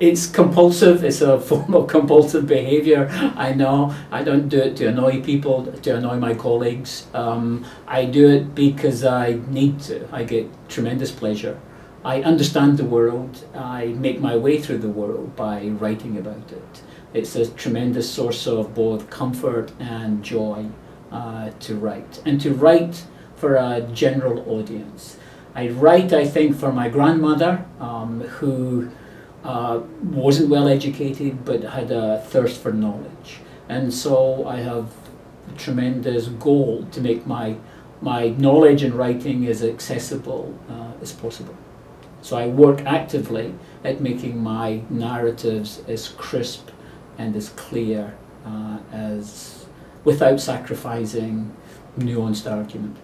It's compulsive, it's a form of compulsive behaviour. I know I don't do it to annoy people, to annoy my colleagues. Um, I do it because I need to. I get tremendous pleasure. I understand the world, I make my way through the world by writing about it. It's a tremendous source of both comfort and joy uh, to write. And to write for a general audience. I write, I think, for my grandmother, um, who uh, wasn't well educated but had a thirst for knowledge. And so I have a tremendous goal to make my, my knowledge and writing as accessible uh, as possible. So I work actively at making my narratives as crisp and as clear uh, as without sacrificing nuanced argument.